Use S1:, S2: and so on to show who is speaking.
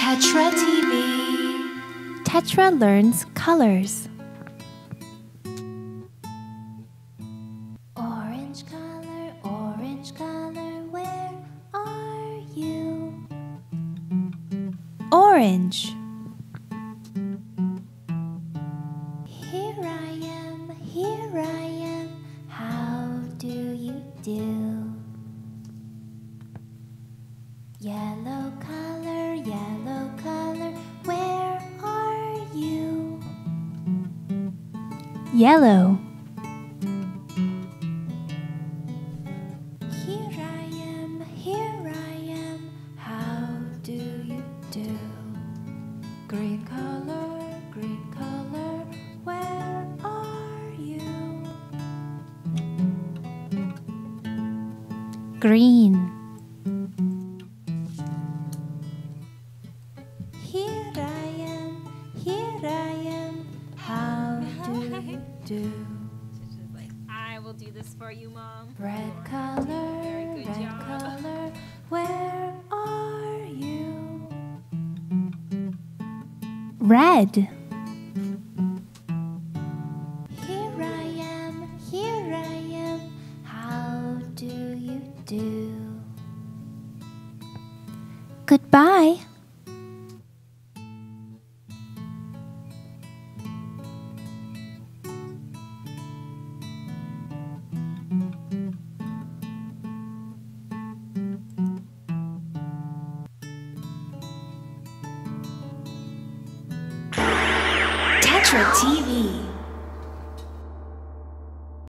S1: Tetra TV.
S2: Tetra learns colors.
S3: Orange color, orange color, where are you?
S2: Orange.
S3: Here I am, here I am, how do you do? Yellow color, yellow
S2: Yellow.
S3: Here I am, here I am, how do you do? Green color, green color, where are you?
S2: Green.
S3: Here I am, here I am, how do you do?
S4: I will do this for you, Mom.
S3: Red color, red
S4: job.
S3: color, where are you?
S2: Red.
S3: Here I am, here I am, how do you do?
S2: Goodbye.
S1: Tetra TV.